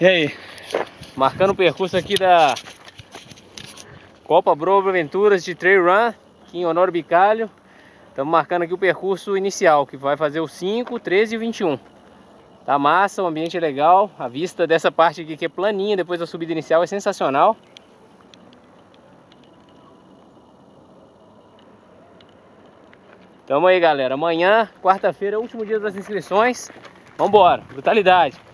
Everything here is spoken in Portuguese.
E aí? Marcando o percurso aqui da Copa Bro Aventuras de Trail Run, aqui em Honório Bicalho. Estamos marcando aqui o percurso inicial, que vai fazer o 5, 13 e 21. Tá massa, o ambiente é legal. A vista dessa parte aqui que é planinha depois da subida inicial é sensacional. Tamo aí, galera. Amanhã, quarta-feira, último dia das inscrições. Vambora, brutalidade.